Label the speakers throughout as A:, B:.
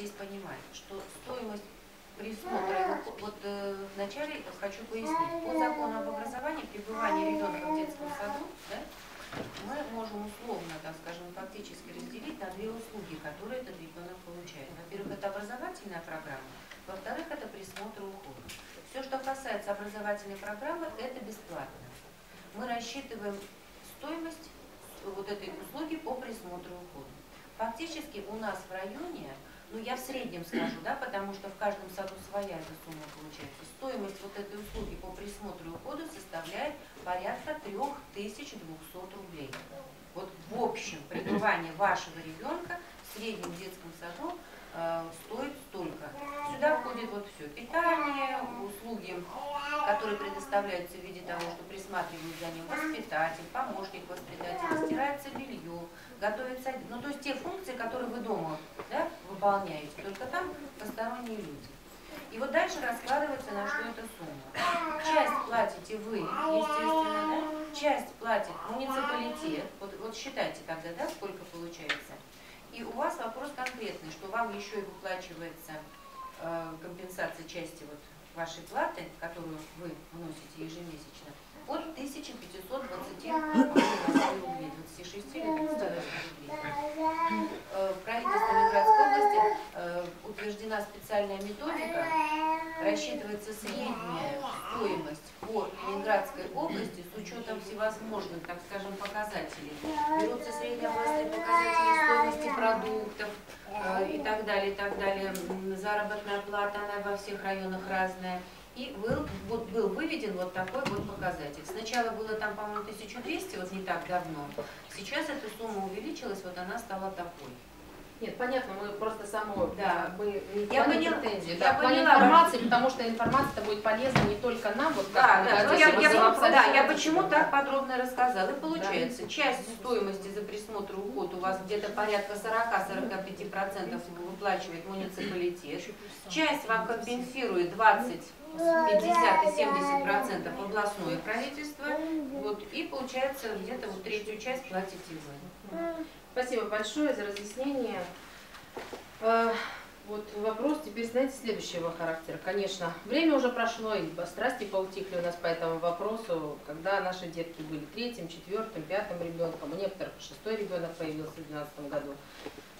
A: здесь понимать, что стоимость присмотра, вот э, вначале хочу пояснить, по закону об образовании пребывание ребенка в детском саду, да, мы можем условно, так скажем, фактически разделить на две услуги, которые этот ребенок получает. Во-первых, это образовательная программа, во-вторых, это присмотр и уход. Все, что касается образовательной программы, это бесплатно. Мы рассчитываем стоимость вот этой услуги по присмотру и уходу. Фактически у нас в районе, ну я в среднем скажу, да, потому что в каждом саду своя эта сумма получается, стоимость вот этой услуги по присмотру и уходу составляет порядка 3200 рублей. Вот в общем пребывание вашего ребенка в среднем детском саду э, стоит столько. Сюда входит вот все. Питание, услуги, которые предоставляются в виде того, что присматривают за ним воспитатель, помощник воспитателя, стирается белье, готовится... Ну, то есть те функции, которые вы дома да, выполняете, только там посторонние люди. И вот дальше раскладывается, на что эта сумма. Часть платите вы, естественно, да? часть платит муниципалитет. Вот, вот считайте тогда, да, сколько получается. И у вас вопрос конкретный, что вам еще и выплачивается э, компенсация части вот вашей платы, которую вы вносите ежемесячно, от 1520 рублей, 26 или 28 рублей. Э, правительством Ленинградской области э, утверждена специальная методика, рассчитывается средняя стоимость по Ленинградской области с учетом всевозможных, так скажем, показателей. Берутся средние областные показатели стоимости продуктов э, и так далее, и так далее. Заработная плата, она во всех районах разная. И был, вот, был выведен вот такой вот показатель. Сначала было там, по-моему, 1200, вот не так давно. Сейчас эта сумма увеличилась, вот она стала такой.
B: Нет, понятно, мы просто само,
A: Да.
B: мы не
A: Я поняла,
B: претензий,
A: я
B: да, плане
A: поняла.
B: информации, потому что информация будет полезна не только нам, вот как
A: Да, да, я, я, да, я почему
B: да.
A: так подробно рассказала. И получается, часть стоимости за присмотр уход у вас где-то порядка 40-45% выплачивает муниципалитет. Часть вам компенсирует 20 50 и 70 процентов областное правительство, вот, и получается где-то вот третью часть платите вы.
B: Спасибо большое за разъяснение. Э, Вот вопрос теперь, знаете, следующего характера. Конечно, время уже прошло, и страсти поутихли у нас по этому вопросу, когда наши детки были третьим, четвертым, пятым ребенком, у некоторых шестой ребенок появился в 2012 году.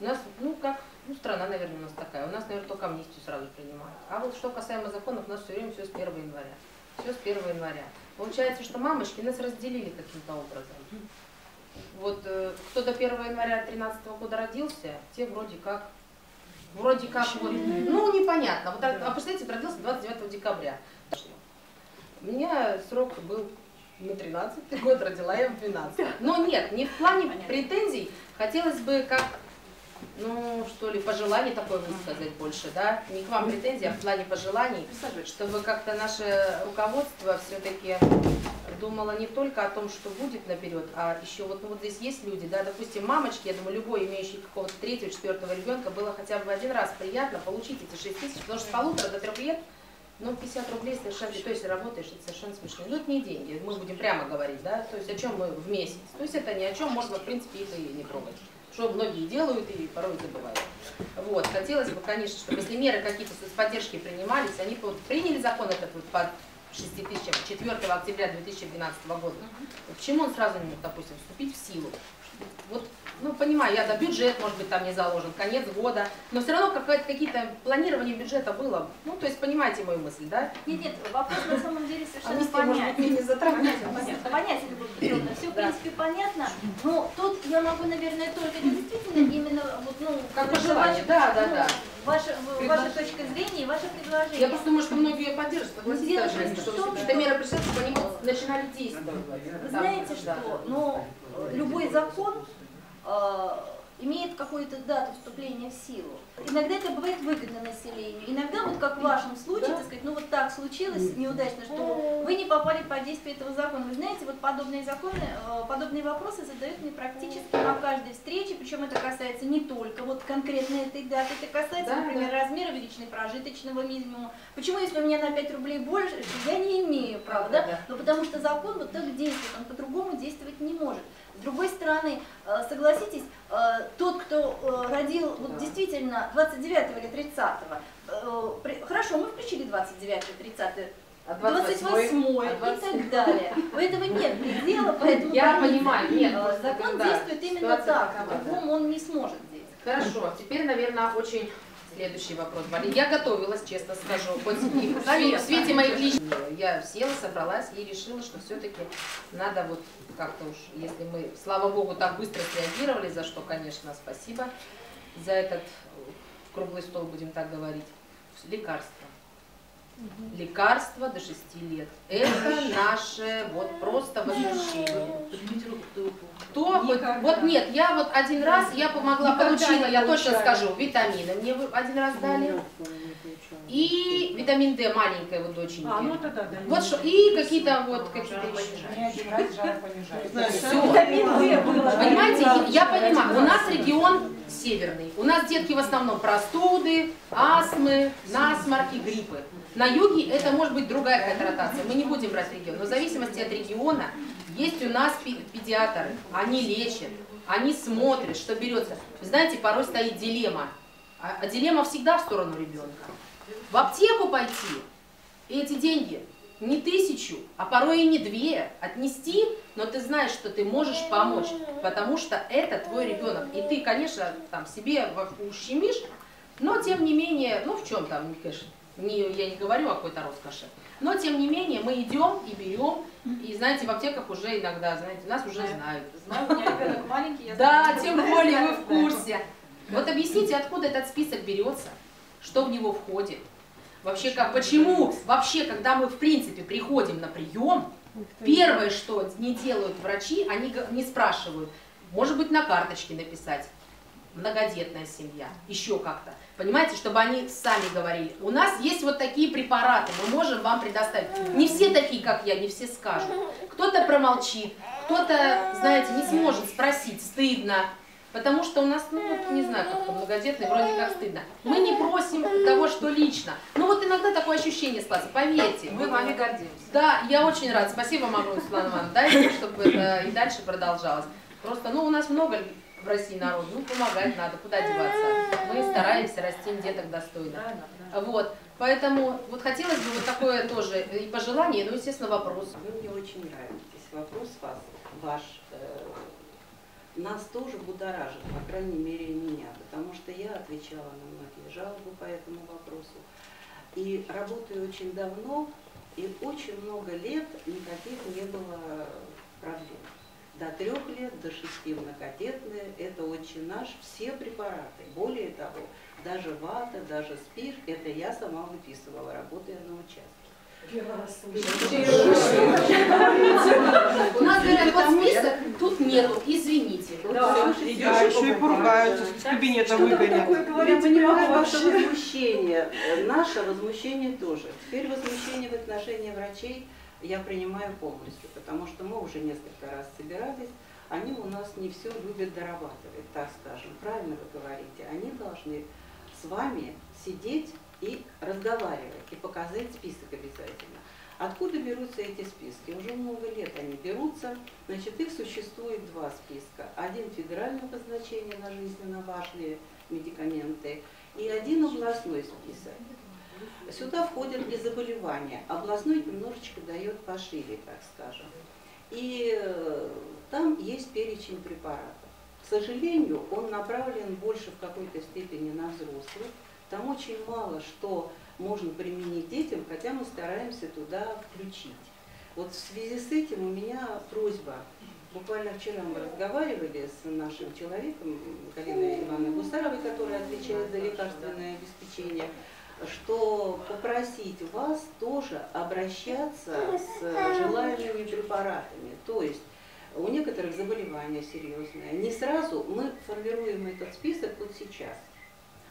B: У нас, ну как, ну страна, наверное, у нас такая, у нас, наверное, только амнистию сразу принимают. А вот что касаемо законов, у нас все время все с 1 января. Все с 1 января. Получается, что мамочки нас разделили каким-то образом. Вот кто до 1 января 2013 года родился, те вроде как, вроде как вот, ну непонятно. Вот, а представляете, родился 29 декабря. У меня срок был на 13 год, родила я в 12. Но нет, не в плане претензий, хотелось бы как, ну что ли, пожелание такое высказать больше, да? Не к вам претензий, а в плане пожеланий, чтобы как-то наше руководство все-таки думала не только о том, что будет наперед, а еще вот, ну, вот здесь есть люди, да, допустим, мамочки, я думаю, любой имеющий какого-то третьего, четвертого ребенка, было хотя бы один раз приятно получить эти 6 тысяч, потому что с полутора до трех лет, ну, 50 рублей совершенно, то есть работаешь, это совершенно смешно. Ну, это не деньги, мы будем прямо говорить, да, то есть о чем мы в месяц. То есть это ни о чем, можно, в принципе, их и не трогать. Что многие делают и порой забывают. Вот, хотелось бы, конечно, чтобы если меры какие-то соцподдержки принимались, они приняли закон этот вот по 6 тысячам 4 октября 2012 года. Почему он сразу не мог, допустим, вступить в силу? Вот, ну, понимаю, я, да, бюджет, может быть, там не заложен, конец года, но все равно какие-то планирование бюджета было. Ну, то есть, понимаете мою мысль, да?
C: Нет, нет, вопрос на самом деле совершенно
B: быть,
C: понятен. понятен, Любовь Петровна, все, в принципе, понятно, но тут я могу, наверное, только действительно именно, вот, ну,
B: Как пожелание, да, да,
C: ну,
B: да.
C: Ваша, ваша точка зрения и ваше предложение.
B: Я просто думаю, что многие ее поддержат, согласитесь, даже, что эта мера пришла, чтобы они начинали действовать.
C: Вы знаете что? Но э, любой закон имеет какую-то дату вступления в силу. Иногда это бывает выгодно населению. Иногда, вот как в вашем случае,
B: Да.
C: так сказать, ну вот так случилось неудачно, что вы не попали под действие этого закона. Вы знаете, вот подобные законы, э, подобные вопросы задают мне практически на каждой встрече, причем это касается не только вот конкретно этой даты, это касается,
B: Да,
C: например, размера величины прожиточного минимума. Почему, если у меня на 5 рублей больше, я не имею права,
B: Да,
C: да?
B: да, да.
C: Ну, потому что закон вот так действует, он по-другому действовать не может. С другой стороны, э, согласитесь, э, тот, кто э, родил вот действительно на 29 или 30. Э, при- Хорошо, мы включили 29 и 30.
B: А
C: 28
B: а
C: и
B: 20
C: так далее. У этого нет предела, поэтому
B: Я понимаю, нет,
C: закон
B: да,
C: действует именно так, по-другому он не сможет действовать.
B: Хорошо, теперь, наверное, очень следующий вопрос. Я готовилась, честно скажу. В свете моих личных... Я села, собралась и решила, что все-таки надо вот как-то уж, если мы, слава богу, так быстро среагировали, за что, конечно, спасибо, за этот э, круглый стол, будем так говорить, лекарства. Лекарства до 6 лет. Это наше вот просто возмущение. Кто? хоть- Вот нет, я вот один раз, я помогла,
D: Никогда
B: получила, я точно скажу, витамины мне один раз дали. И витамин D маленькой вот доченьке.
D: А, ну тогда да.
B: Вот что, и какие-то вот какие-то. Понимаете, я, я понимаю, у нас регион северный. У нас детки в основном простуды, астмы, насморки, гриппы. На юге это может быть другая какая-то ротация. Мы не будем брать регион. Но в зависимости от региона есть у нас пе- педиатры. Они лечат, они смотрят, что берется. Знаете, порой стоит дилемма. А, а дилемма всегда в сторону ребенка. В аптеку пойти и эти деньги не тысячу, а порой и не две отнести, но ты знаешь, что ты можешь помочь, потому что это твой ребенок. И ты, конечно, там себе ущемишь, но тем не менее, ну в чем там, конечно, не, я не говорю о какой-то роскоши, но тем не менее мы идем и берем, и знаете, в аптеках уже иногда, знаете, нас уже знают.
C: Знаю, у меня ребенок маленький, я
B: Да, тем более вы в курсе. Вот объясните, откуда этот список берется, что в него входит. Вообще, как, почему вообще, когда мы в принципе приходим на прием, первое, что не делают врачи, они не спрашивают, может быть, на карточке написать, многодетная семья, еще как-то. Понимаете, чтобы они сами говорили, у нас есть вот такие препараты, мы можем вам предоставить. Не все такие, как я, не все скажут. Кто-то промолчит, кто-то, знаете, не сможет спросить, стыдно. Потому что у нас, ну, вот не знаю, как-то многодетные, вроде как стыдно. Мы не просим того, что лично. Ну вот иногда такое ощущение складывается, поверьте.
A: Мы вами гордимся.
B: Да, я очень рад. Спасибо вам, огромное, Светлана Ивановна. Дайте, чтобы это и дальше продолжалось. Просто, ну, у нас много в России народу, ну, помогать надо, куда деваться. Мы стараемся, растим деток достойно. Вот, поэтому вот хотелось бы вот такое тоже и пожелание, ну, естественно, вопрос.
E: Вы мне очень нравитесь. Вопрос вас, ваш, э, нас тоже будоражит, по крайней мере, меня, потому что я отвечала на многие жалобы по этому вопросу. И работаю очень давно, и очень много лет никаких не было проблем. До трех лет, до шести многодетные, это очень наш, все препараты. Более того, даже вата, даже спирт, это я сама выписывала, работая на участке.
B: У нас говорят, вот список, тут нету, извините.
F: Да, еще и поругаются, из кабинета выгонят.
E: Я понимаю ваше возмущение, наше возмущение тоже. Теперь возмущение в отношении врачей я принимаю полностью, потому что мы уже несколько раз собирались, они у нас не все любят дорабатывать, так скажем. Правильно вы говорите, они должны с вами сидеть и разговаривать, и показать список обязательно. Откуда берутся эти списки? Уже много лет они берутся. Значит, их существует два списка. Один федерального значения на жизненно важные медикаменты и один областной список. Сюда входят и заболевания. Областной немножечко дает пошире, так скажем. И э, там есть перечень препаратов. К сожалению, он направлен больше в какой-то степени на взрослых. Там очень мало что можно применить детям, хотя мы стараемся туда включить. Вот в связи с этим у меня просьба. Буквально вчера мы разговаривали с нашим человеком, Галиной Ивановной Гусаровой, которая отвечает за лекарственное обеспечение, что попросить вас тоже обращаться с желаемыми препаратами. То есть у некоторых заболевания серьезные. Не сразу мы формируем этот список вот сейчас.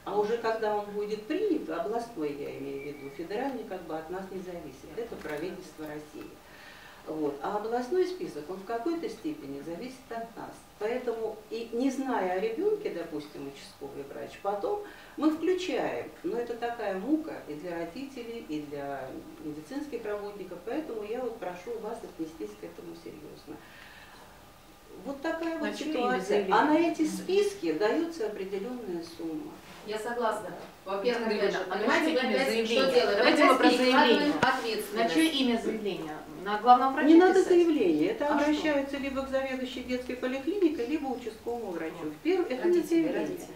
E: А уже когда он будет принят, областной я имею в виду, федеральный как бы от нас не зависит. Это правительство России. Вот. А областной список, он в какой-то степени зависит от нас. Поэтому, и не зная о ребенке, допустим, участковый врач, потом мы включаем. Но это такая мука и для родителей, и для медицинских работников. Поэтому я вот прошу вас отнестись к этому серьезно. Вот такая вот
D: Значит,
E: ситуация.
D: заявление.
E: А на эти списки дается определенная сумма.
B: Я согласна. Во-первых, опять же,
D: а
B: понимаете,
D: на
B: что делаем?
D: Давайте мы про заявление. На
B: ответственность.
D: чье имя заявление? На главного врача
E: Не надо
D: писать?
E: заявление, это
D: А
E: обращаются либо к заведующей детской поликлиникой, либо участковому врачу. В первом это не
D: Родители,
E: заявление.
D: родители.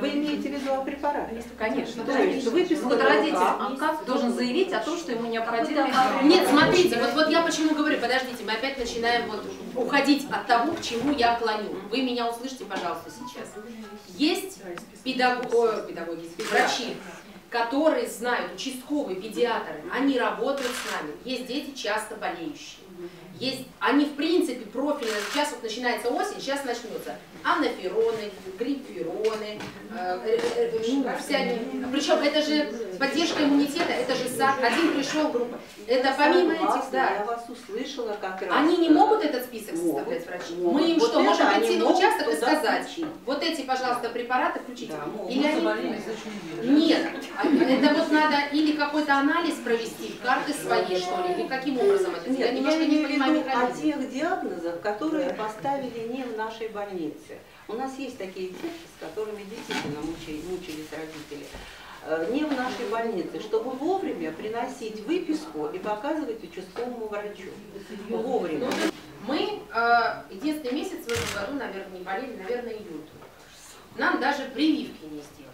E: Вы имеете в виду о препаратах?
D: Конечно.
E: То есть выписка
D: Ну, вот родитель, а как должен заявить о том, что ему необходимо?
B: Нет, смотрите, вот, вот я почему говорю, подождите, мы опять начинаем вот уходить от того, к чему я клоню. Вы меня услышите, пожалуйста, сейчас. Есть педаг- ой, педагоги, врачи, которые знают, участковые педиатры, они работают с нами. Есть дети часто болеющие. Есть, они в принципе профильно, сейчас вот начинается осень, сейчас начнется анафероны, гриппероны, э, э, э, ну, все они, причем это же поддержка иммунитета, это же сад, один пришел группа. Это помимо этих,
E: Согласна, Я
B: да.
E: вас услышала как раз.
B: Они не могут этот список
E: Могут,
B: составлять врачи?
E: могут.
B: Мы им
E: Вот
B: что, можем прийти на участок и сказать,
E: включить.
B: вот эти, пожалуйста, препараты включите?
E: Да, могут.
B: Или они... Нет, а это вот надо или какой-то анализ провести, карты свои, что ли, или каким образом это?
E: Нет,
B: я немножко не
E: имею в виду о тех диагнозах, которые поставили не в нашей больнице. У нас есть такие дети, с которыми действительно мучи- мучились родители. э, Не в нашей больнице, чтобы вовремя приносить выписку и показывать участковому врачу. Вовремя.
B: Мы э, единственный месяц в этом году, наверное, не болели, наверное, июль. Нам даже прививки не сделать.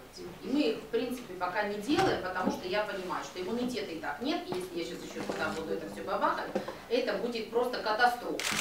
B: И мы их, в принципе, пока не делаем, потому что я понимаю, что иммунитета и так нет, и если я сейчас еще туда буду это все бабахать, это будет просто катастрофа.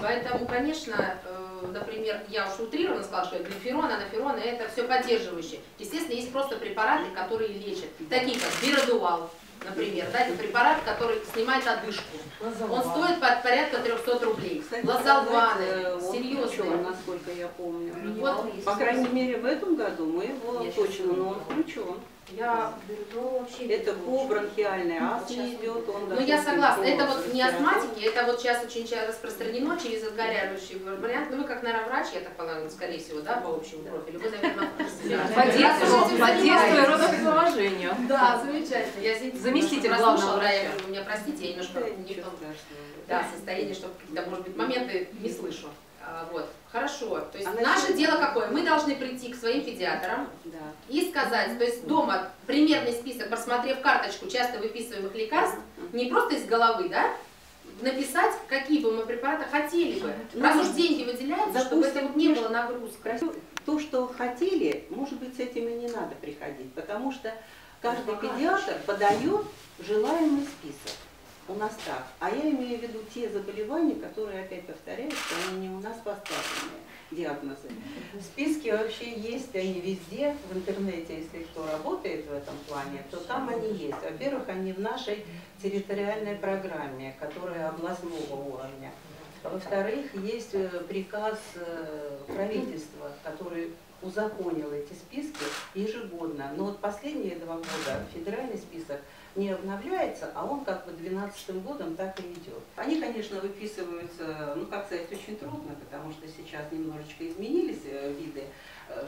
B: Поэтому, конечно, э, например, я уж утрированно сказала, что глиферон, анаферон, это все поддерживающее. Естественно, есть просто препараты, которые лечат, такие как биродуал, например, да, это препарат, который снимает одышку. Он стоит порядка 300 рублей. Лазолваны,
E: э, включен, насколько я помню.
B: Вот,
E: По крайней мере, в этом году мы его точно, но он включен.
B: Я биродуал вообще
E: Это по бронхиальной астме идет. Он
B: Ну, я согласна. Это вот не астматики, это вот сейчас очень часто распространено через отгоряющий вариант. Ну, вы как, наверное, врач, я так полагаю, скорее всего, да, по общему профилю. Вы, наверное.
D: Поддерживаю, поддерживаю
B: Да. замечательно. Я здесь
D: Заместитель главного врача.
B: у меня, простите, я немножко
E: Да,
B: не в том состоянии, что какие-то, может быть, моменты не слышу. А, Вот, хорошо. То есть
E: А
B: наше дело какое? Мы должны прийти к своим педиатрам,
E: Да.
B: и сказать, то есть дома примерный список, просмотрев карточку часто выписываемых лекарств, не просто из головы, да, написать, какие бы мы препараты хотели бы.
E: Ну,
B: Раз уж деньги выделяются, чтобы это
E: допустим,
B: вот не было нагрузкой.
E: Красиво. То, что хотели, может быть, с этим и не надо приходить, потому что каждый
B: Ну,
E: педиатр подает желаемый список. У нас так. А я имею в виду те заболевания, которые, опять повторяю, что они не у нас поставленные диагнозы. Списки вообще есть, они везде, в интернете, если кто работает в этом плане, то там они есть. Во-первых, они в нашей территориальной программе, которая областного уровня. Во-вторых, есть э, приказ э, правительства, который узаконил эти списки ежегодно. Но вот последние два года федеральный список не обновляется, а он как бы 12 годом так и идет. Они, конечно, выписываются, ну, как сказать, очень трудно, потому что сейчас немножечко изменились э, виды,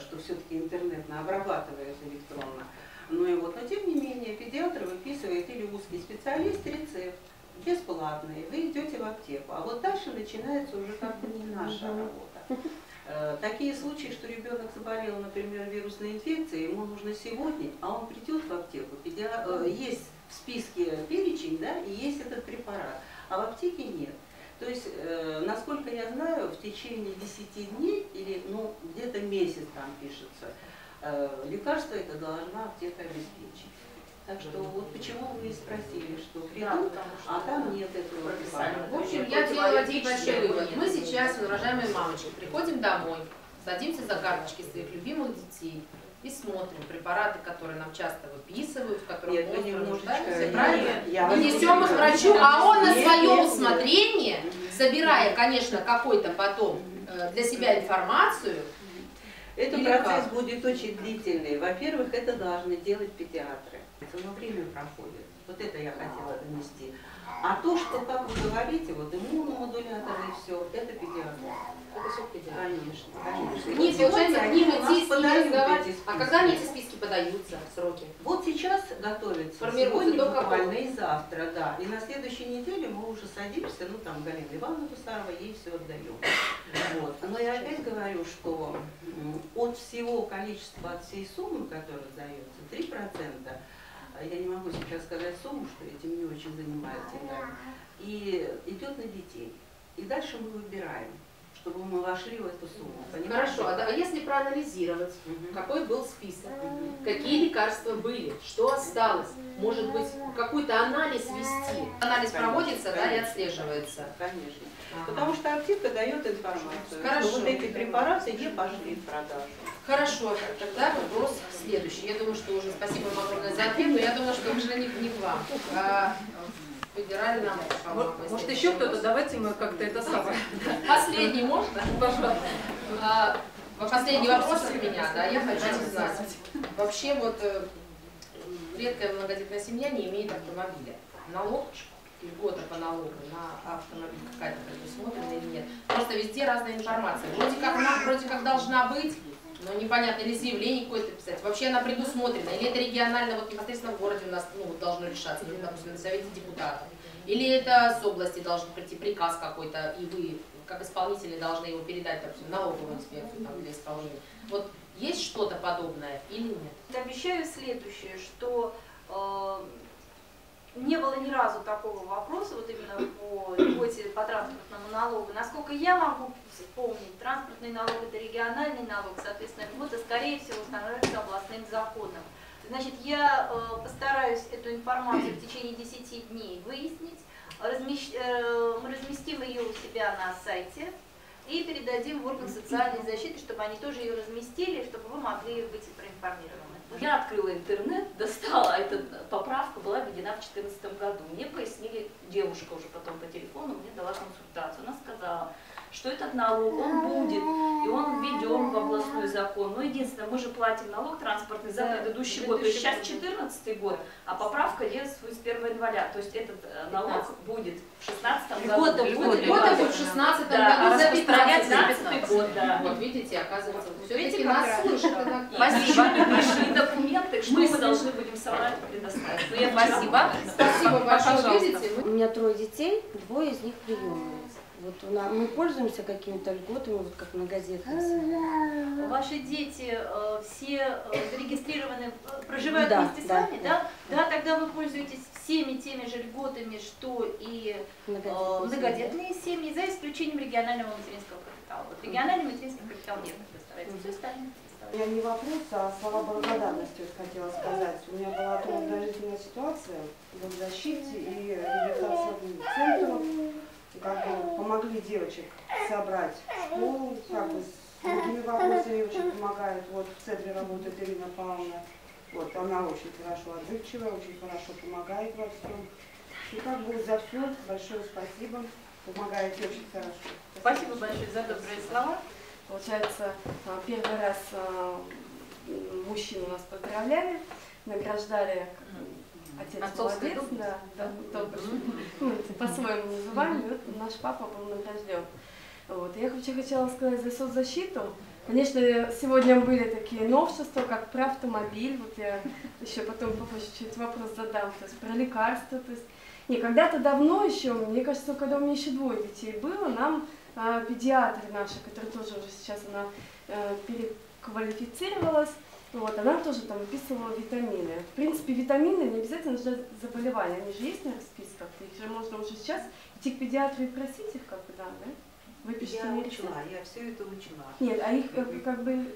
E: что все-таки интернет обрабатывает электронно. Ну и вот, но тем не менее, педиатр выписывает или узкий специалист рецепт, бесплатный, вы идете в аптеку. А вот дальше начинается уже как бы не наша работа. Э, Такие случаи, что ребенок заболел, например, вирусной инфекцией, ему нужно сегодня, а он придет в аптеку, э, есть в списке перечень, да, и есть этот препарат, а в аптеке нет. То есть, э, насколько я знаю, в течение 10 дней или ну, где-то месяц там пишется, лекарство это должна аптека обеспечить. Так что вот почему вы и спросили, что придут, а там нет этого препарата.
B: В общем, я делаю один большой вывод. Мы сейчас, уважаемые мамочки, приходим домой, садимся за карточки своих любимых детей и смотрим препараты, которые нам часто выписывают, в которых
E: Нет,
B: мы
E: немножечко...
B: нуждаемся, правильно?
E: я
B: Мы несем их врачу, а он на свое
E: нет.
B: усмотрение, собирая, конечно, какой-то потом э, для себя информацию,
E: Этот
B: Или
E: процесс
B: как?
E: будет очень длительный. Во-первых, это должны делать педиатры. Но время проходит. Вот это я хотела донести. А то, что, как вы говорите, вот иммуномодуляторы и все, это педиатры.
B: это все педиатр.
E: Конечно, конечно. Сегодня
B: получается, к
E: они
B: ним
E: у нас
B: идти с ними
E: подают
B: разговаривать.
E: эти
B: А когда они эти списки подаются сроки?
E: Вот сейчас готовится,
B: Формируется
E: сегодня
B: до
E: буквально и завтра, да. И на следующей неделе мы уже садимся, ну там Галина Ивановна Гусарова, ей все отдаем. Вот. Но я опять говорю, что от всего количества, от всей суммы, которая дается, 3%, а я не могу сейчас сказать сумму, что этим не очень занимается, да, и идет на детей. И дальше мы выбираем, чтобы мы вошли в эту сумму. Понимаете?
B: Хорошо, а да- а если проанализировать,
E: Мгм.
B: какой был список,
E: Мгм.
B: какие лекарства были, что осталось, может быть, какой-то анализ вести? Анализ проводится, да, и
E: Конечно.
B: отслеживается.
E: Конечно.
B: Ага.
E: Потому что аптека дает информацию,
B: Хорошо.
E: что вот эти препараты не пошли в продажу.
B: Хорошо, тогда вопрос следующий. Я думаю, что уже спасибо вам огромное за ответ, но я думаю, что уже не, не к вам. По-моему,
D: Может,
B: если
D: еще кто-то, давайте мы как-то это самое.
B: Последний можно? Пожалуйста. А, Последний вопрос от меня, да, я хочу знать. Вообще вот э, редкая многодетная семья не имеет автомобиля. Налог, льгота по налогу на автомобиль какая-то предусмотрена или нет? Просто везде разная информация. Вроде как она вроде как должна быть, но непонятно, или заявление какое-то писать. Вообще она предусмотрена, или это регионально, вот непосредственно в городе у нас ну, вот должно решаться, или, допустим, на совете депутатов. Или это с области должен прийти приказ какой-то, и вы, как исполнители, должны его передать, допустим, налоговую инспекцию там, для исполнения. Вот есть что-то подобное или нет?
C: Обещаю следующее, что э, не было ни разу такого вопроса, вот именно по льготе по транспортному налогу. Насколько я могу вспомнить, транспортный налог это региональный налог, соответственно, льгота, скорее всего, становится областным законом. Значит, я э, постараюсь эту информацию в течение 10 дней выяснить. Размещ- э, мы разместим ее у себя на сайте и передадим в орган социальной защиты, чтобы они тоже ее разместили, чтобы вы могли быть проинформированы.
G: Я открыла интернет, достала, эта поправка была введена в 2014 году. Мне пояснили, девушка уже потом по телефону мне дала консультацию. Она сказала, что этот налог, он будет, и он введен в областной закон. Но единственное, мы же платим налог транспортный за предыдущий год, то есть сейчас
C: предыдущий
G: 2014 год, а поправка действует с 1 января. То есть этот э, налог будет в 2016 году.
C: Льгота будет,
B: Вот, вот в 16
G: Да,
B: году
G: а
B: за
G: распространять
B: 15
G: 15 год, да.
B: Вот видите, оказывается, все-таки
C: Видите,
B: нас слышат.
G: И
B: Спасибо.
G: еще не пришли документы, что мы должны будем собрать и предоставить. Но я
B: Спасибо. Спасибо большое.
D: Пожалуйста.
B: Видите,
H: У меня трое детей, двое из них приемные. Вот у нас, мы пользуемся какими-то льготами, вот как многодетная семья.
C: Ваши дети э, все э, зарегистрированы, э, проживают
H: Да,
C: вместе с
H: да,
C: вами, да? Да, тогда вы пользуетесь всеми теми же льготами, что и э,
H: Многодетные семьи.
C: многодетные семьи, за исключением регионального материнского капитала. Вот региональный материнский капитал не предоставляется, все остальное
I: меня не вопрос, а слова благодарности вот хотела сказать. У меня была трудная жизненная ситуация в защите и реабилитационным центру. Как бы помогли девочек собрать школу, как бы с другими вопросами очень помогают. Вот в центре работает Ирина Павловна. Вот, она очень хорошо отзывчивая, очень хорошо помогает во всем. И как бы за все большое спасибо. Помогаете очень хорошо.
C: Спасибо большое за добрые слова.
J: Получается, а, первый раз а, м, мужчину нас поздравляли, награждали отец
C: Отцовская
J: молодец, да, да. Ну, это по-своему называем, вот наш папа был награжден. Вот. Я вообще хотела сказать за соцзащиту. Конечно, сегодня были такие новшества, как про автомобиль, вот я еще потом попозже чуть вопрос задам, то есть про лекарства, то есть не, когда-то давно еще, мне кажется, когда у меня еще двое детей было, нам а, педиатр наша, которая тоже уже сейчас она э, переквалифицировалась, вот, она тоже там выписывала витамины. В принципе, витамины не обязательно же заболевания, они же есть на расписках, их же можно уже сейчас идти к педиатру и просить их как бы, да, да? Выпишите
E: Я
J: мне рецепт.
E: учла, я все это учла.
J: Нет, а их как, бы- как бы,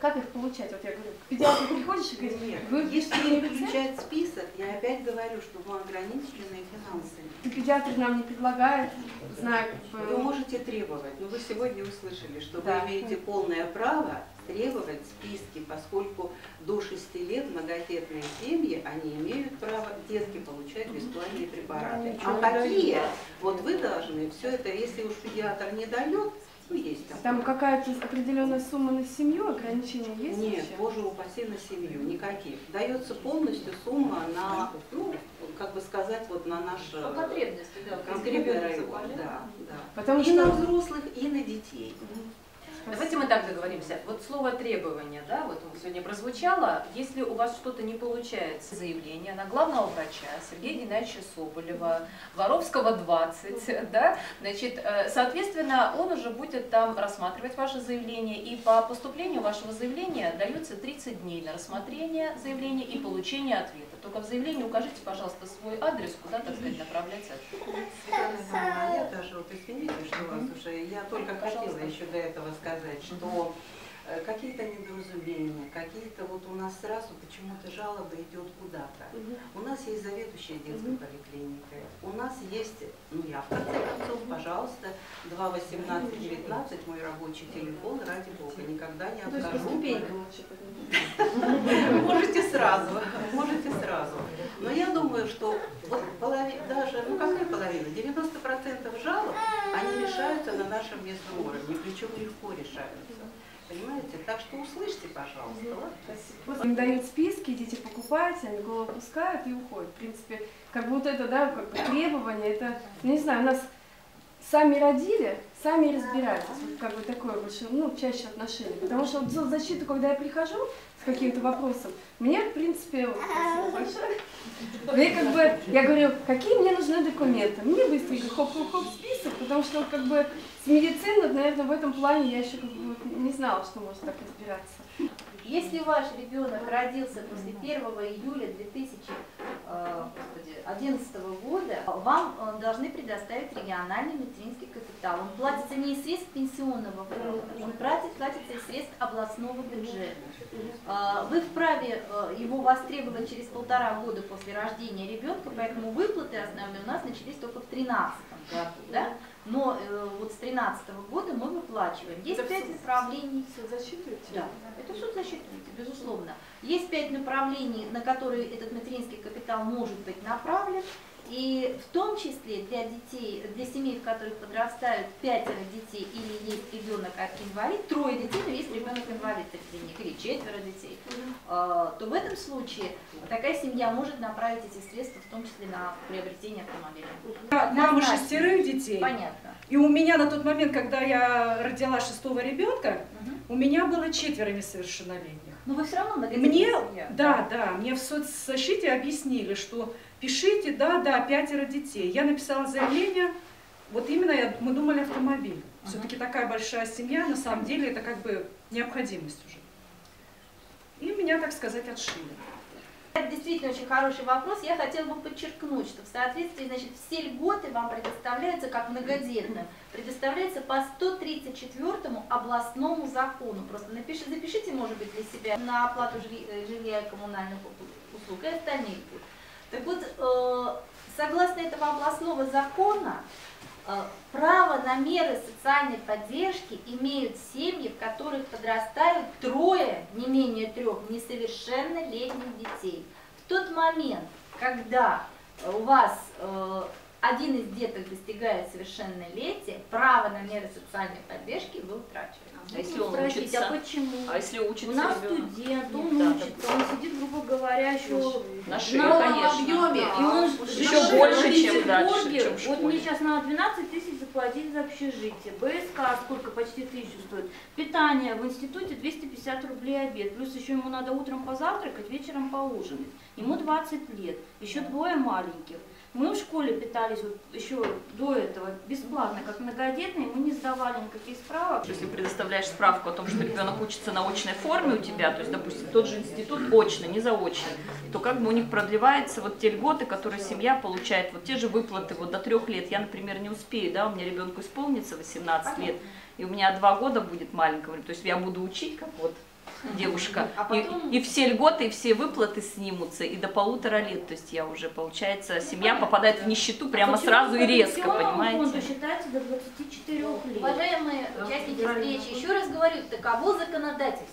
J: как их получать? Вот я говорю, к педиатру приходишь и говоришь,
E: Нет,
J: вы
E: если не включать список, я опять говорю, что мы ограничены финансами.
J: и педиатр нам не предлагает, зная как
E: Вы
J: бы...
E: можете требовать, но вы сегодня услышали, что
J: Да.
E: вы имеете полное право требовать списки, поскольку до 6 лет многодетные семьи, они имеют право, детки получать бесплатные препараты. А какие? Вот вы должны все это, если уж педиатр не дает, ну есть там.
J: Там какая-то определенная сумма на семью, ограничения есть
E: Нет,
J: вообще?
E: боже упаси на семью, никаких. Дается полностью сумма на, ну, как бы сказать, вот на наш э,
C: По потребности, да.
E: конкретный район. Да, да.
J: Потому
E: И на
J: что
E: взрослых, и на детей.
D: Давайте мы так договоримся. Вот слово требование, да, вот сегодня прозвучало. Если у вас что-то не получается, заявление на главного врача Сергея Геннадьевича Соболева, Воровского 20, да, значит, э, соответственно, он уже будет там рассматривать ваше заявление, и по поступлению вашего заявления дается 30 дней на рассмотрение заявления и получение ответа. Только в заявлении укажите, пожалуйста, свой адрес, куда, так сказать, направлять ответ.
E: Светлана Ивановна, я даже вот извините, что вас уже, я только хотела
D: Пожалуйста.
E: еще до этого сказать, что какие-то недоразумения, какие-то вот у нас сразу почему-то жалоба идет куда-то. У нас есть заведующая детской поликлиникой, у нас есть, ну я в конце концов, пожалуйста, 218-19, мой рабочий телефон, ради бога, никогда не
J: по
E: откажу. Можете сразу, можете сразу. Но я думаю, что вот половина, даже, ну какая половина, 90% жалоб, они решаются на нашем местном уровне, причем легко решаются. Понимаете? Так что услышьте, пожалуйста. ладно?
J: Им дают списки, идите покупайте, они голову опускают и уходят. В принципе, как вот это, да, как бы требование, это, ну, не знаю, нас сами родили, сами разбирайтесь. Вот как бы такое больше, ну, чаще отношение. Потому что в защиту, когда я прихожу с каким-то вопросом, мне, в принципе, вот. Мне как бы, я говорю, какие мне нужны документы? Мне быстренько хоп-хоп-хоп список, потому что как бы с медициной, наверное, в этом плане я еще как бы не знала, что можно так разбираться.
C: Если ваш ребенок родился после 1 июля 2011 года, вам э, должны предоставить региональный материнский капитал. Он платится не из средств пенсионного фонда, он платится, платится из средств областного бюджета. Э, Вы вправе э, его востребовать через полтора года после рождения ребенка, поэтому выплаты основные у нас начались только в 2013 году. Да? Но э, вот с 2013 года мы выплачиваем. Есть
J: Это
C: пять
J: все-
C: направлений
J: Все засчитываете?
C: да, это суд засчитывается, безусловно. Есть пять направлений, на которые этот материнский капитал может быть направлен. И в том числе для детей, для семей, в которых подрастают пятеро детей или есть ребенок инвалид, трое детей, но есть ребенок инвалид среди них, или четверо детей, а, то в этом случае такая семья может направить эти средства, в том числе на приобретение автомобиля.
K: Мама
C: Однозначно.
K: шестерых детей.
C: Понятно.
K: И у меня на тот момент, когда я родила шестого ребенка, у меня было четверо несовершеннолетних.
C: Но вы все равно многодетная
K: Мне,
C: семья.
K: да, да, мне в соцзащите объяснили, что пишите, да, да, пятеро детей. Я написала заявление, вот именно я- мы думали автомобиль. Все-таки такая большая семья, на самом деле это как бы необходимость уже. И меня, так сказать, отшили.
C: Это действительно очень хороший вопрос. Я хотела бы подчеркнуть, что в соответствии, значит, все льготы вам предоставляются как многодетным, предоставляется по 134 областному закону. Просто напишите, запишите, может быть, для себя на оплату жилья, э, жилья и коммунальных услуг и остальные льготы. Так вот, э, согласно этого областного закона, э, право на меры социальной поддержки имеют семьи, в которых подрастают трое, не менее трех несовершеннолетних детей. В тот момент, когда э, у вас один из деток достигает совершеннолетия, право на меры социальной поддержки вы утрачиваете.
G: А если он
L: Спросить,
G: учится?
L: а почему?
G: А если учится
L: У нас
G: ребенок?
L: студент, он
G: Да,
L: учится, он сидит, грубо говоря, еще
G: На шее,
L: на
G: конечно.
L: объеме, и он
G: Еще
L: живет
G: больше, чем дальше, чем
L: Вот мне сейчас надо 12 тысяч заплатить за общежитие. БСК сколько? Почти тысячу стоит. Питание в институте 250 рублей обед. Плюс еще ему надо утром позавтракать, вечером поужинать. Ему 20 лет, еще двое маленьких. Мы в школе питались вот еще до этого бесплатно, как многодетные, мы не сдавали никаких справок.
G: Если предоставляешь справку о том, что ребенок учится на очной форме у тебя, то есть, допустим, тот же институт очно, не заочно, то как бы у них продлеваются вот те льготы, которые семья получает, вот те же выплаты вот до трех лет. Я, например, не успею, да, у меня ребенку исполнится 18 лет, и у меня два года будет маленького, то есть я буду учить, как вот девушка,
C: А
G: и,
C: потом-
G: и все льготы, и все выплаты снимутся, и до полутора лет, то есть я уже, получается, семья попадает в нищету прямо
L: Почему
G: сразу и резко, понимаете?
L: фонду считается до 24 лет.
C: Уважаемые участники встречи, еще раз говорю, таково законодательство.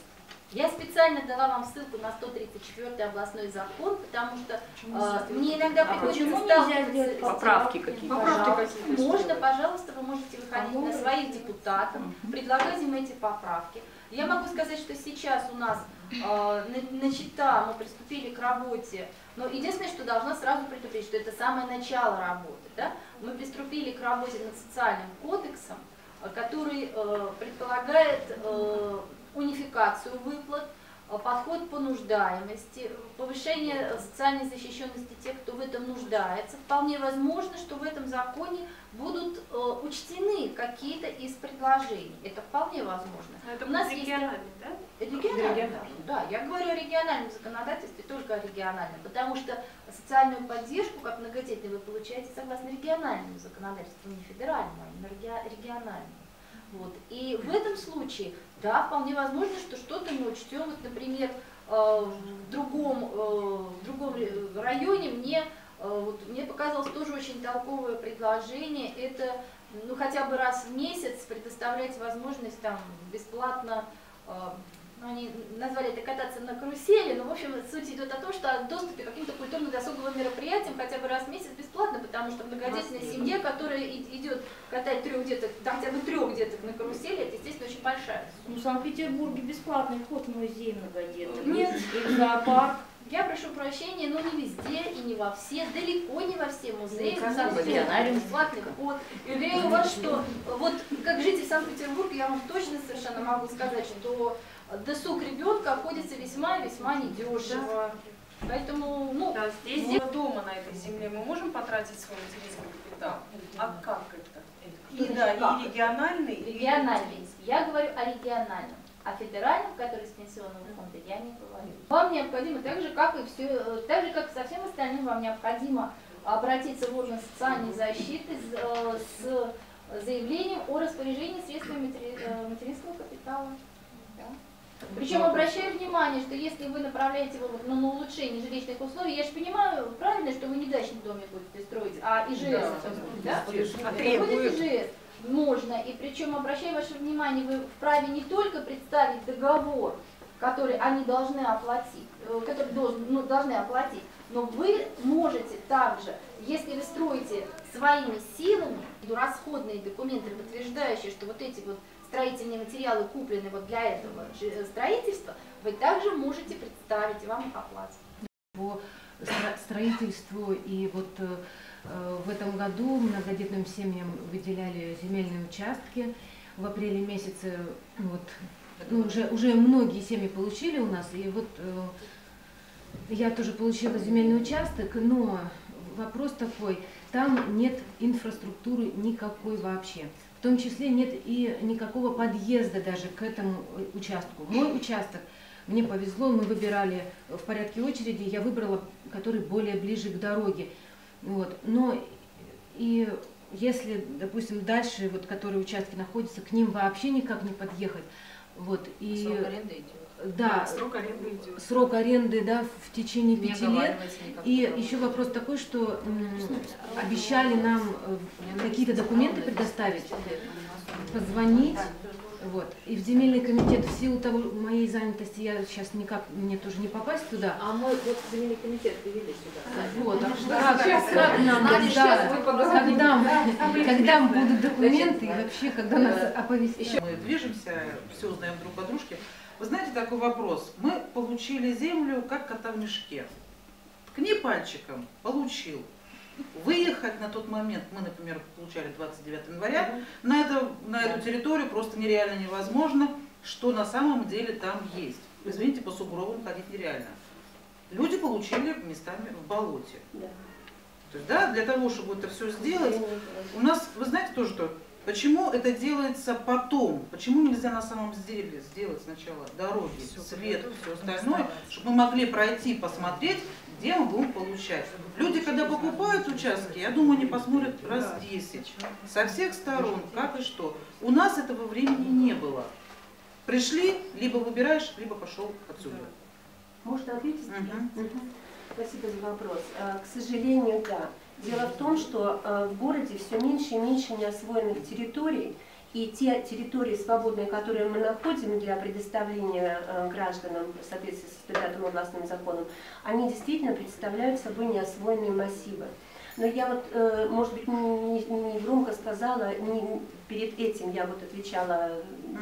C: Я специально дала вам ссылку на 134 областной закон, потому что э, мне иногда
L: А
C: приходится сталкиваться
G: Поправки какие-то.
C: Пожалуйста, можно, пожалуйста, вы можете выходить на своих депутатов, предлагать им эти поправки. Я могу сказать, что сейчас у нас э, на- начата, мы приступили к работе, но единственное, что должна сразу предупредить, что это самое начало работы. Да? Мы приступили к работе над социальным кодексом, э, который э, предполагает э, унификацию выплат, подход по нуждаемости, повышение социальной защищенности тех, кто в этом нуждается. Вполне возможно, что в этом законе будут э, учтены какие-то из предложений. Это вполне возможно.
J: Это
C: У нас
J: будет
C: есть-
J: региональный, да?
C: Регионально, да. Я говорю о региональном законодательстве, только о региональном, потому что социальную поддержку, как многодетный, вы получаете согласно региональному законодательству, не федеральному, а именно реги- региональному. Вот. И в этом случае, да, вполне возможно, что что-то мы учтем, вот, например, э, в другом, э, в другом районе мне, э, вот, мне показалось тоже очень толковое предложение, это ну, хотя бы раз в месяц предоставлять возможность там бесплатно они назвали это кататься на карусели, но, в общем, суть идет о том, что о доступе к каким-то культурно-досуговым мероприятиям хотя бы раз в месяц бесплатно, потому что многодетная семья, которая идет катать трех деток, да, хотя бы трех деток на карусели, это, естественно, очень большая сумма.
L: Ну, в Санкт-Петербурге бесплатный вход в музей многодетных.
C: Нет.
L: И в зоопарк.
C: Я прошу прощения, но не везде и не во все, далеко не во все музеи.
L: Ну,
C: бесплатный вход. И уверяю вас, что вот как житель Санкт-Петербурга я вам точно совершенно могу сказать, что досуг ребенка обходится весьма-весьма недешево. Поэтому, ну,
J: Да, здесь
C: везде
J: дома на этой земле мы можем потратить свой материнский капитал. А как это? И,
C: Значит,
J: да, и региональный, и
C: региональный. Я говорю о региональном. О федеральном, который с пенсионного фонда, я не говорю. Вам необходимо, так же, как и все, так же, как и со всем остальным, вам необходимо обратиться в орган социальной защиты с, э, с заявлением о распоряжении средствами э, материнского капитала. Да. Причем обращаю внимание, что если вы направляете его вот на, улучшение жилищных условий, я же понимаю правильно, что вы не дачный домик будете строить, а ИЖС, да?
F: А
C: Это
F: требует?
C: будет ИЖС. Можно. И причем, обращаю ваше внимание, вы вправе не только представить договор, который они должны оплатить, э, который должен, ну, должны оплатить, но вы можете также, если вы строите своими силами, ну, расходные документы, подтверждающие, что вот эти вот строительные материалы куплены вот для этого жи- строительства, вы также можете представить, вам их оплатят.
M: по стро- строительству. И вот э, э, в этом году многодетным семьям выделяли земельные участки. В апреле месяце вот, ну, уже, уже многие семьи получили у нас. И вот э, я тоже получила земельный участок, но вопрос такой, там нет инфраструктуры никакой вообще. В том числе нет и никакого подъезда даже к этому э, участку. Мой участок, мне повезло, мы выбирали в порядке очереди, я выбрала, который более ближе к дороге. Вот. Но и если, допустим, дальше, вот, которые участки находятся, к ним вообще никак не подъехать. Вот, и,
D: Срок аренды идет.
M: Да,
J: срок аренды идет.
M: срок аренды да, в течение
D: Не
M: пяти лет. И еще вопрос такой, что обещали нам э, какие-то документы предоставить, позвонить. Вот. И в земельный комитет, в силу того, моей занятости, я сейчас никак, мне тоже не попасть туда.
B: А мы вот земельный комитет привели сюда.
M: Вот,
B: Да.
M: как, как- как нам, да,
B: сейчас вы поговорите.
M: когда, когда будут документы и вообще, когда нас оповестят.
N: Мы движемся, все узнаем друг о дружке. Вы знаете такой вопрос? Мы получили землю, как кота в мешке. Ткни пальчиком, получил. Выехать на тот момент, мы, например, получали 29 января, на, это, на эту территорию просто нереально невозможно, что на самом деле там есть. Извините, по сугробам ходить нереально. Люди получили местами в болоте. То есть, да, для того, чтобы это все сделать, у нас, вы знаете тоже, что почему это делается потом? Почему нельзя на самом деле сделать сначала дороги, свет, все остальное, чтобы мы могли пройти, посмотреть, где мы будем получать. Люди, когда покупают участки, я думаю, они посмотрят раз 10, со всех сторон, как и что. У нас этого времени не было. Пришли, либо выбираешь, либо пошел отсюда.
H: Можно ответить?
N: Мгм.
H: Спасибо за вопрос. А, К сожалению, да. Дело в том, что а, в городе все меньше и меньше неосвоенных территорий, и те территории свободные, которые мы находим для предоставления а, гражданам в соответствии с федеральным областным законом, они действительно представляют собой неосвоенные массивы. Но я вот, э, может быть, не, не громко сказала, не, перед этим я вот отвечала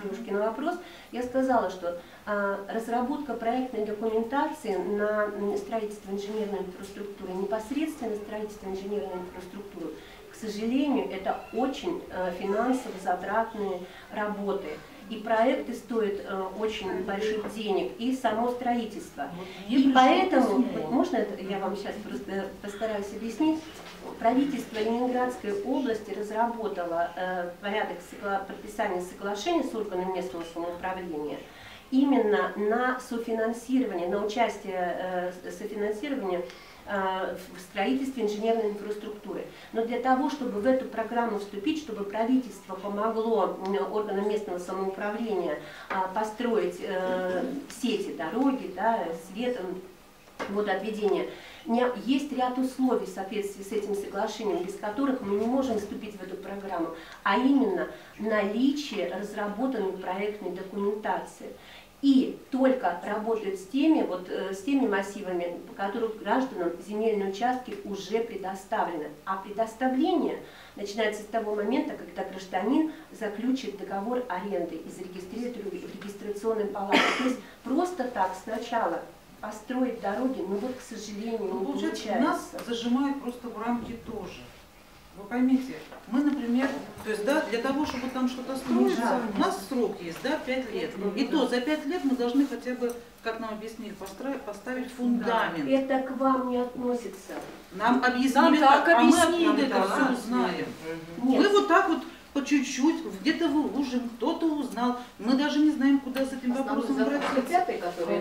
H: девушке на вопрос, я сказала, что а, разработка проектной документации на строительство инженерной инфраструктуры, непосредственно строительство инженерной инфраструктуры, сожалению, это очень э, финансово затратные работы. И проекты стоят э, очень больших денег, и само строительство. И поэтому, можно это, я вам сейчас просто постараюсь объяснить, правительство Ленинградской области разработало э, порядок согла- подписания соглашения с органом местного самоуправления именно на софинансирование, на участие э, софинансирования э, в строительстве инженерной инфраструктуры. Но для того, чтобы в эту программу вступить, чтобы правительство помогло органам местного самоуправления а, построить э, сети, дороги, да, свет, водоотведения, есть ряд условий в соответствии с этим соглашением, без которых мы не можем вступить в эту программу, а именно наличие разработанной проектной документации. И только работают с теми, вот, э, с теми массивами, по которым гражданам земельные участки уже предоставлены. А предоставление начинается с того момента, когда гражданин заключит договор аренды и зарегистрирует в регистрационной палате. То есть просто так сначала построить дороги, ну вот, к сожалению,
N: Ну,
H: не
N: получается. нас зажимают просто в рамки тоже. Вы поймите, мы, например, то есть, да, для того, чтобы там что-то строиться, у нас срок есть, да, 5 лет. И то за 5 лет мы должны хотя бы, как нам объяснили, построить, поставить фундамент.
H: Это к вам не относится.
N: Нам объяснили
K: Нам так
N: а мы
K: объяснили,
N: откуда это
K: да.
N: все узнаем?
H: Нет.
N: Мы вот так вот по чуть-чуть, где-то выужим, кто-то узнал. Мы даже не знаем, куда с этим вопросом обратиться.
D: который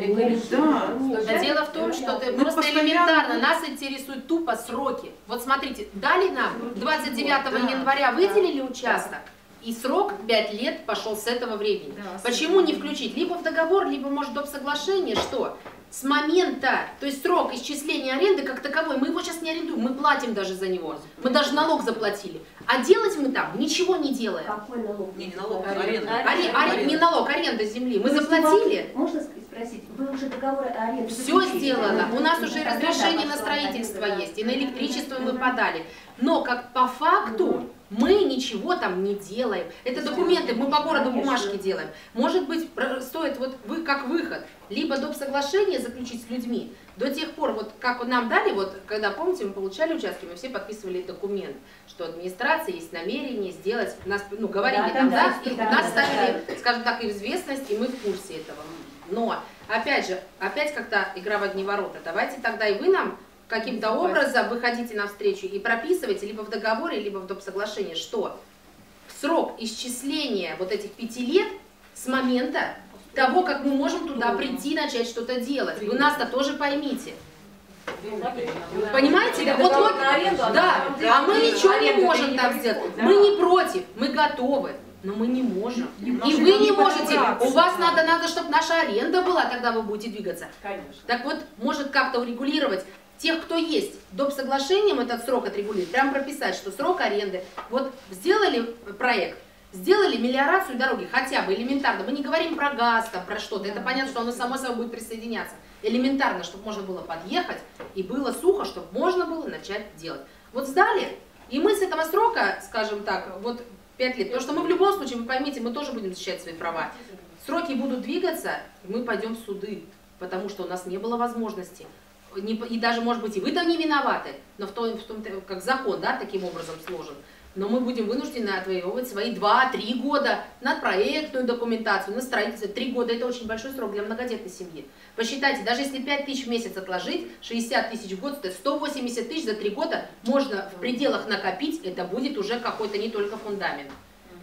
N: Да.
B: Да дело в том, что ты
N: Мы
B: просто
N: постоянно-
B: элементарно, нас интересуют тупо сроки. Вот смотрите, дали нам 29
N: Да.
B: января выделили участок, и срок 5 лет пошел с этого времени. Почему не включить? Либо в договор, либо, может, доп. соглашение, что с момента, то есть срок исчисления аренды как таковой, мы его сейчас не арендуем, мы платим даже за него, мы даже налог заплатили. А делать мы там ничего не делаем.
H: Какой налог?
N: Не, не налог, а
H: Аренда.
N: аренда.
B: Аре- аре- не налог, аренда земли. Мы заплатили,
H: Можно спросить, вы уже договор о аренде
B: Все сделано. У нас уже разрешение на строительство
H: аренда,
B: есть, и на электричество мы подали. Но как по факту мы ничего там не делаем. Это документы, мы по городу бумажки делаем. Может быть, стоит вот вы как выход, либо доп. соглашение заключить с людьми. До тех пор, вот как нам дали, вот когда, помните, мы получали участки, мы все подписывали документ, что администрация есть намерение сделать, нас, ну, говорили
H: Да,
B: там,
H: да,
B: да,
H: да,
B: и
H: да,
B: нас
H: да,
B: ставили, скажем так, известность, и мы в курсе этого. Но, опять же, опять как-то игра в одни ворота. Давайте тогда и вы нам каким-то образом выходите навстречу и прописывайте либо в договоре, либо в доп. соглашении, что срок исчисления вот этих пяти лет с момента того, как мы можем туда прийти, начать что-то делать. Вы нас-то тоже поймите. Понимаете?
D: Или
B: Вот, вот,
D: а
B: да, а мы ничего не можем
D: происходит,
B: сделать.
D: да.
B: Мы не против, мы готовы, но мы не можем. И
K: Немножко
B: вы не можете. У вас
K: да.
B: надо, надо, чтобы наша аренда была, тогда вы будете двигаться.
D: Конечно.
B: Так вот, может как-то урегулировать тех, кто есть. Доп. соглашением этот срок отрегулировать, прям прописать, что срок аренды. Вот сделали проект, сделали мелиорацию дороги, хотя бы элементарно. Мы не говорим про газ, там, про что-то. Это понятно, что оно само собой будет присоединяться. Элементарно, чтобы можно было подъехать и было сухо, чтобы можно было начать делать. Вот сдали, и мы с этого срока, скажем так, вот 5 лет, потому что мы в любом случае, вы поймите, мы тоже будем защищать свои права. Сроки будут двигаться, мы пойдем в суды, потому что у нас не было возможности. Не и даже, может быть, и вы-то не виноваты, но в том, в том, как закон, да, таким образом сложен. Но мы будем вынуждены отвоевывать свои 2-3 года на проектную документацию, на строительство. 3 года – это очень большой срок для многодетной семьи. Посчитайте, даже если 5 тысяч в месяц отложить, 60 тысяч в год, это 180 тысяч за 3 года можно в пределах накопить, это будет уже какой-то не только фундамент.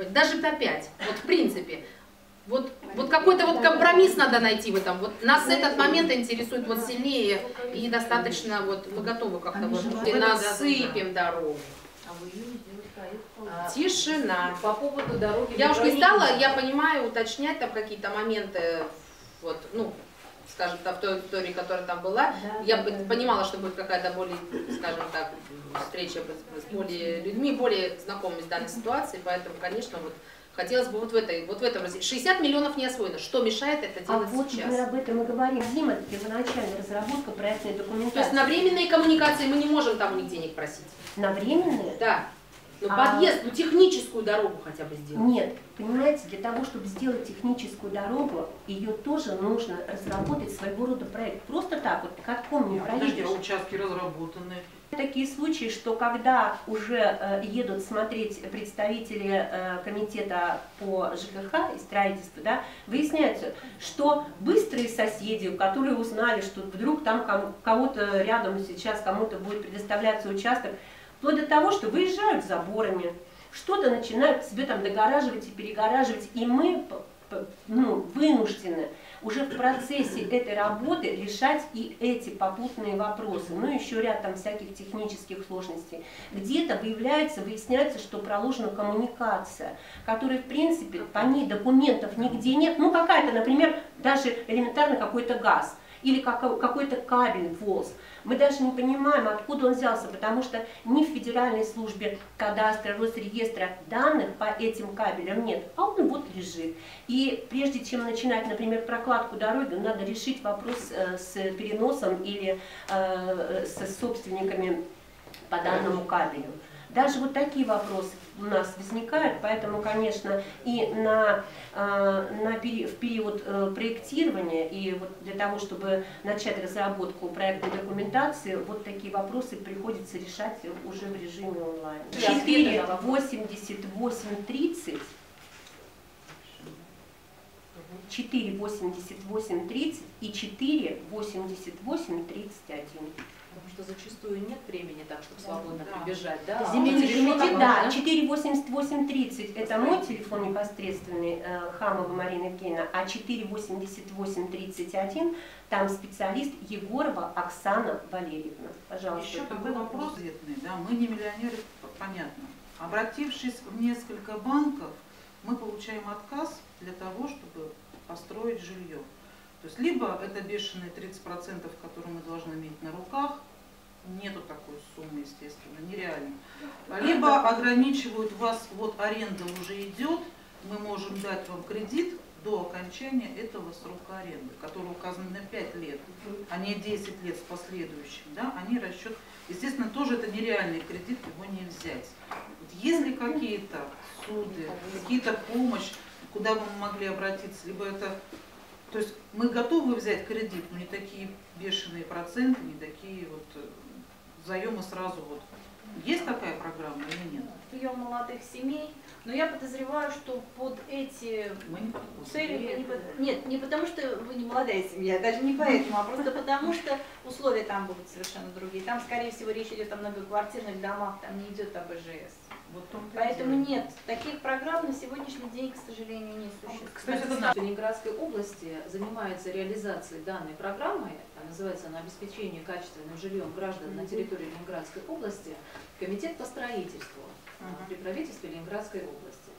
B: Даже по 5, вот в принципе. Вот, вот какой-то вот компромисс надо найти в этом. Вот нас этот момент интересует вот сильнее и достаточно вот мы готовы как-то вот насыпем дорогу.
D: А,
B: Тишина.
D: По поводу дороги.
B: Я уж не стала, я понимаю, уточнять там какие-то моменты, вот, ну, скажем так, в той истории, которая там была. я бы понимала, что будет какая-то более, скажем так, встреча с более людьми, более знакомыми с данной ситуацией, поэтому, конечно, вот Хотелось бы вот в этой, вот в этом разделе. 60 миллионов не освоено. Что мешает это
H: А
B: делать
H: вот
B: сейчас?
H: мы об этом и говорим. Зима, это первоначальная разработка проектной
B: То есть
H: документации.
B: на временные коммуникации мы не можем там у них денег просить.
H: На временные?
B: Да. Ну,
H: А-
B: подъезд, ну, техническую дорогу хотя бы сделать.
H: Нет, понимаете, для того, чтобы сделать техническую дорогу, ее тоже нужно разработать своего рода проект. Просто так вот, катком не
N: Подожди,
H: проедешь.
N: а участки разработаны.
H: Такие случаи, что когда уже э, едут смотреть представители э, комитета по ЖКХ и строительству, да, выясняется, что быстрые соседи, которые узнали, что вдруг там кому- кого-то рядом сейчас кому-то будет предоставляться участок, вплоть до того, что выезжают с заборами, что-то начинают себе там догораживать и перегораживать, и мы ну, вынуждены уже в процессе этой работы решать и эти попутные вопросы, ну еще ряд там всяких технических сложностей. Где-то выявляется, выясняется, что проложена коммуникация, которая в принципе по ней документов нигде нет, ну какая-то, например, даже элементарно какой-то газ или как- какой-то кабель полз. Мы даже не понимаем, откуда он взялся, потому что ни в Федеральной службе кадастра, Росреестра данных по этим кабелям нет, а он вот лежит. И прежде чем начинать, например, прокладку дороги, надо решить вопрос э, с переносом или э, со собственниками по данному кабелю. Даже вот такие вопросы у нас возникают, поэтому, конечно, и на, э, на пери- в период э, проектирования и вот для того, чтобы начать разработку проектной документации, вот такие вопросы приходится решать уже в режиме онлайн.
B: И ответы на
H: 4, 88, 30 4, 88, 30 и 4, 88, 31.
D: Потому что зачастую нет времени так, чтобы свободно прибежать, да? а
H: Земельный
D: телефону
H: комитет, да, 48830 это мой телефон непосредственный, э, Хамова Марина Евгеньевна, а 48831 там специалист Егорова Оксана Валерьевна. Пожалуйста.
N: Еще такой вопрос ответный, да, мы не миллионеры, понятно. Обратившись в несколько банков, мы получаем отказ для того, чтобы построить жилье. То есть либо это бешеные 30%, которые мы должны иметь на руках, нету такой суммы, естественно, нереально. Либо ограничивают вас, вот аренда уже идет, мы можем дать вам кредит до окончания этого срока аренды, который указан на 5 лет, а не 10 лет с последующим. Да? Они расчет, естественно, тоже это нереальный кредит, его не взять. Вот если какие-то суды, какие-то помощь, куда вы могли обратиться, либо это то есть мы готовы взять кредит, но не такие бешеные проценты, не такие вот э, заемы сразу вот. Есть такая программа или нет?
C: прием молодых семей, но я подозреваю, что под эти
N: Мы не
C: цели... не под- Нет, не потому что вы не молодая семья, даже не поэтому, а просто потому что условия там будут совершенно другие. Там, скорее всего, речь идет о многоквартирных домах, там не идет об ИЖС.
N: Вот
C: Поэтому
N: дело.
C: нет, таких программ на сегодняшний день, к сожалению, не существует.
D: Кстати, в Ленинградской области занимается реализацией данной программы, называется она «Обеспечение качественным жильем граждан на территории Ленинградской области», Комитет по строительству при правительстве Ленинградской области.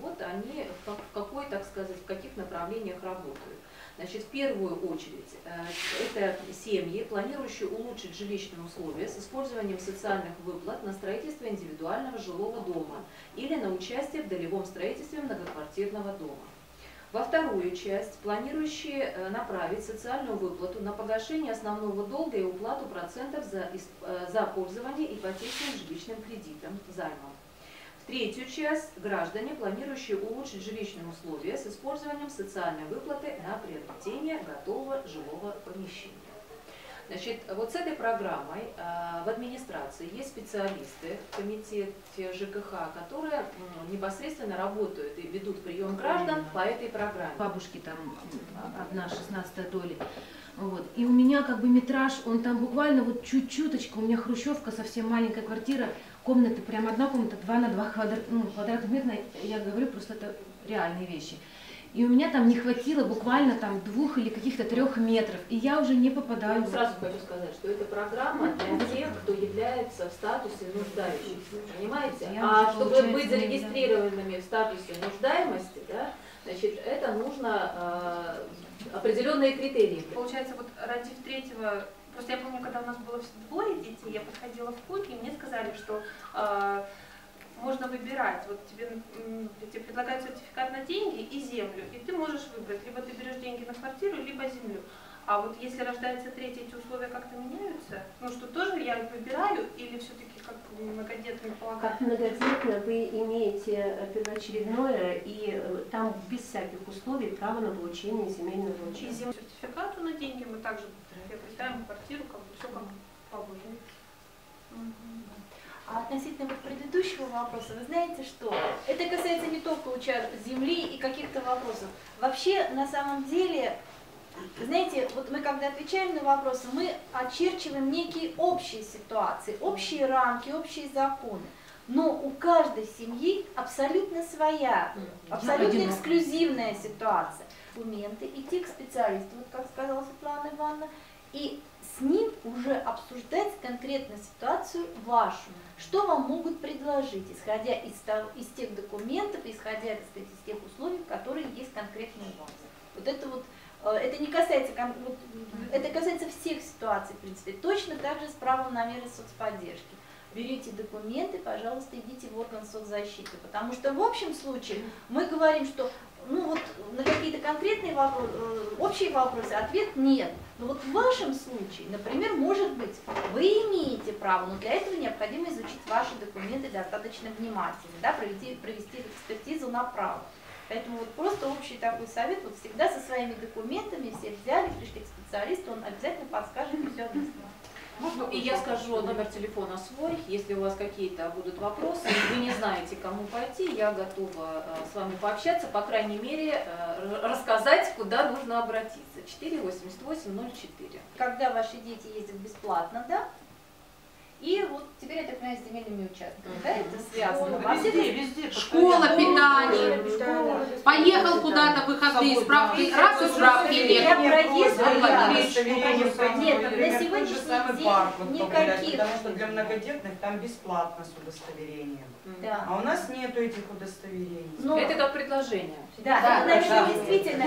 D: Вот они в как- в какой, так сказать, в каких направлениях работают. Значит, в первую очередь, э, это семьи, планирующие улучшить жилищные условия с использованием социальных выплат на строительство индивидуального жилого дома или на участие в долевом строительстве многоквартирного дома. Во вторую часть планирующие э, направить социальную выплату на погашение основного долга и уплату процентов за, э, за пользование ипотечным жилищным кредитом, займом. Третью часть граждане, планирующие улучшить жилищные условия с использованием социальной выплаты на приобретение готового жилого помещения. Значит, вот с этой программой э, в администрации есть специалисты в комитете ЖКХ, которые непосредственно работают и ведут прием граждан по этой программе.
M: бабушки там а, одна шестнадцатая доля. Вот. И у меня как бы метраж, он там буквально вот чуть-чуточку, у меня хрущевка, совсем маленькая квартира, комнаты, прям одна комната, 2 на 2 квадрат, ну, квадратных метра, я говорю, просто это реальные вещи. И у меня там не хватило буквально там двух или каких-то трех метров, и я уже не попадаю. в-
D: Сразу хочу сказать, что это программа для тех, кто является в статусе нуждающихся, понимаете?
M: Я
D: А чтобы
M: получается,
D: быть зарегистрированными в статусе нуждаемости, да, значит, это нужно э, определенные критерии.
A: Получается, вот родив третьего, просто я помню, когда у нас было двое детей, я подходила в клуб, и мне сказали, что э,
B: можно выбирать. Вот тебе, тебе предлагают сертификат на деньги и землю, и ты можешь выбрать, либо ты берешь деньги на квартиру, либо землю. А вот если рождается третий, эти условия как-то меняются? Ну что тоже я выбираю или все-таки как многодетный полагаю?
H: Как многодетно вы имеете э, первоочередное и э, там без всяких условий право на получение земельного
B: И
H: участка.
B: землю сертификату на деньги мы также приобретаем квартиру, как бы все как положено.
C: А относительно вот предыдущего вопроса, вы знаете что? Это касается не только уча- земли и каких-то вопросов. Вообще, на самом деле, знаете, вот мы когда отвечаем на вопросы, мы очерчиваем некие общие ситуации, общие рамки, общие законы. Но у каждой семьи абсолютно своя, абсолютно эксклюзивная ситуация. Документы, идти к специалисту, вот как сказала Светлана Ивановна, и с ним уже обсуждать конкретно ситуацию вашу. Что вам могут предложить, исходя из, из тех документов, исходя так сказать, из тех условий, которые есть конкретно у вас. Вот это вот, это не касается, вот, это касается всех ситуаций, в принципе. Точно так же с правом на меры соцподдержки. Берите документы, пожалуйста, идите в орган соцзащиты. Потому что в общем случае мы говорим, что ну вот на какие-то конкретные вопросы, общие вопросы ответ нет. Но вот в вашем случае, например, может быть, вы имеете право, но для этого необходимо изучить ваши документы достаточно внимательно, да, провести, провести экспертизу на право. Поэтому вот просто общий такой совет, вот всегда со своими документами все взяли, пришли к специалисту, он обязательно подскажет и все объяснит.
D: Ну, и я скажу номер телефона свой, если у вас какие-то будут вопросы, и вы не знаете, кому пойти, я готова э, с вами пообщаться, по крайней мере, э, рассказать, куда нужно обратиться. 48804.
C: Когда ваши дети ездят бесплатно, да? И вот теперь, я так понимаю, с земельными участками, да, это связано. Всех-
N: Везде, везде.
B: Школа, питание. Поехал куда-то выходные, справки, раз и справки
C: Я
B: нет.
C: я-
F: Нет,
C: Нет,
F: на
C: сегодняшний день никаких.
F: потому что для многодетных там бесплатно с удостоверением.
C: Да.
F: А у нас нету этих удостоверений.
C: Ну,
D: Это как предложение.
C: Да,
F: Да,
C: это, наверное,
F: да.
C: действительно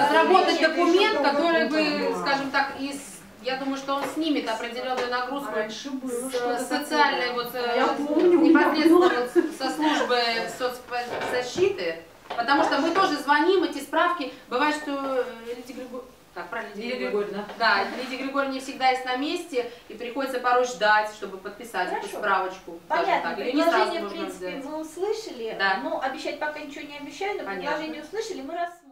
B: Разработать документ, который бы, скажем так, из я думаю, что он снимет определенную нагрузку
K: Раньше было
B: с социальной
K: такое.
B: вот э,
K: Я помню,
B: непосредственно вот со службы соцзащиты, потому что мы тоже звоним, эти справки, бывает, что э, Лидия Григорьевна, так, правильно,
D: Лидия
B: Лидия
D: Григорьевна.
B: Да, Лидия Григорьевна не всегда есть на месте, и приходится порой ждать, чтобы подписать эту
C: Хорошо.
B: справочку. скажем
C: Понятно,
B: так.
C: Предложение, в принципе,
B: взять.
C: мы услышали,
B: Да.
C: но обещать пока ничего не обещаю, но
B: Понятно.
C: предложение услышали, мы рассмотрим.